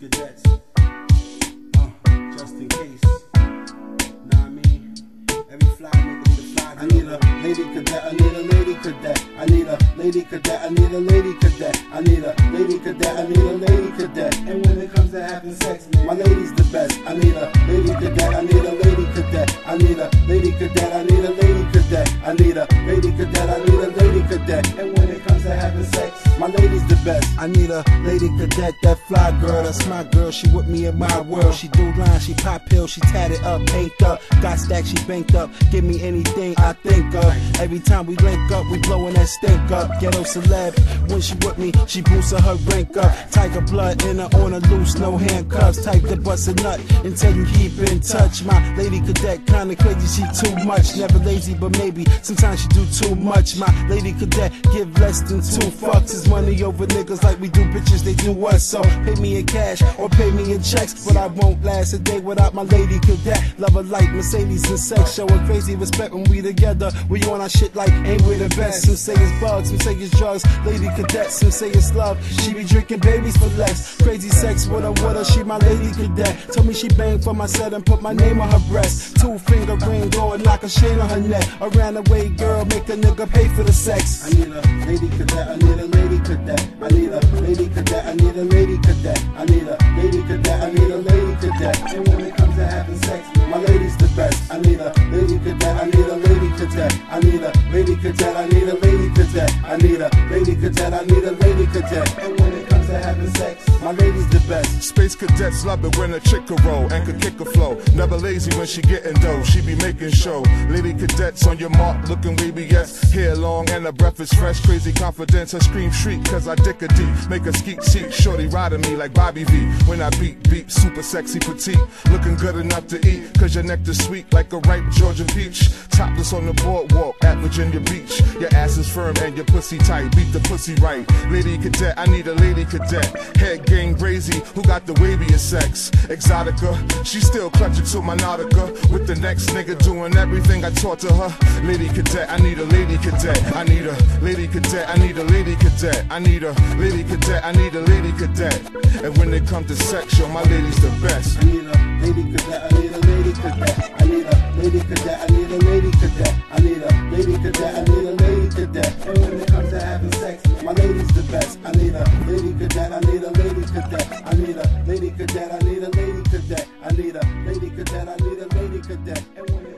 cadets. Uh, just in case. What I mean? Every fly nigga a fly. I need a lady cadet. I need a lady cadet. I need a lady cadet. I need a lady cadet. I need a lady cadet. I need a lady cadet. And when it comes to having sex, my lady's the best. I need a lady cadet. I need a lady cadet. I need a lady cadet. I need a lady cadet. I need a lady cadet. I need a lady cadet. And when it comes to having sex, my lady's the best. I need a lady cadet, that fly girl. That's my girl. She with me in my world. She do lines, she pop pills, she tatted up, paint up. Got stacks, she banked up. Give me anything I think of. Every time we link up, we blowing that stink up. Ghetto celeb, when she with me, she boosting her rank up. Tiger blood in her on a loose, no handcuffs. Type to bust a nut until you keep in touch. My lady cadet, kinda crazy, she too much. Never lazy, but maybe sometimes she do too much. My lady cadet, give less than two fucks. It's money over niggas like we do bitches, they do us. So pay me in cash or pay me in checks, but I won't last a day without my lady cadet. Love her like Mercedes and sex, showing crazy respect when we together. We on our shit like ain't we the best? Some say it's bugs, some say it's drugs. Lady cadet, some say it's love. She be drinking babies for less. Crazy sex with with her. She my lady cadet. Told me she banged for my set and put my name on her breast. Two finger ring, go and knock a chain on her neck. A ran away girl, make a nigga pay for the sex. I need a lady cadet. I need a lady cadet. Need a lady cadet. I need a lady cadet. I need a lady cadet. I need a lady cadet. I need a lady cadet. I need a lady cadet. And when it comes to having sex, my lady's the best. Space cadets love it when a chick can roll and can kick a flow. Never lazy when she getting dough, she be making show. Lady cadets on your mark, looking wavy, yes. Hair long and her breath is fresh, crazy confidence. Her scream shriek, cause I dick a deep. Make her skeet cheek, shorty riding me like Bobby V. When I beat, beat, super sexy petite. Looking good enough to eat, cause your nectar's sweet like a ripe Georgia peach. Topless on the boardwalk at Virginia Beach. Your ass is firm and your pussy tight, beat the pussy right. Lady cadet, I need a lady cadet. Head game crazy, who got the waviest sex? Exotica, she still clutching to my Nautica. With the next nigga doing everything I taught to her. Lady cadet, I need a lady cadet. I need a lady cadet, I need a lady cadet. I need a lady cadet, I need a lady cadet. And when it comes to sex, yo, my lady's the best. I need a lady cadet. I need my lady's the best. I need a lady cadet. I need a lady cadet. I need a lady cadet. I need a lady cadet. I need a lady cadet. I need a lady cadet.